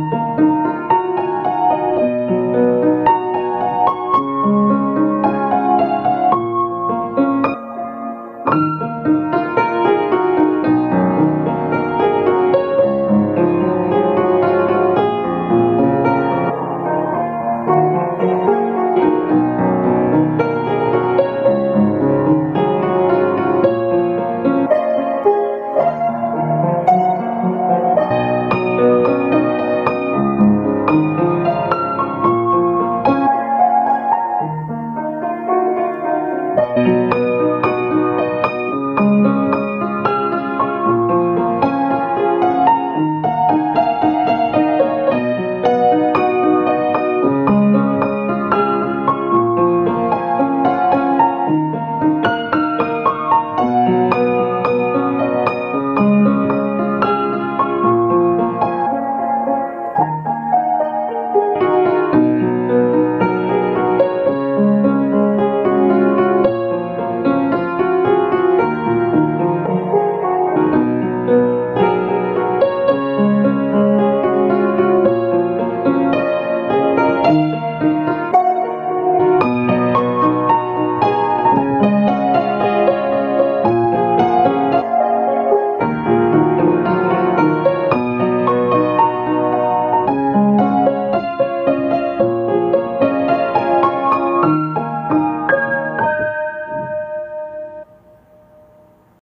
Música you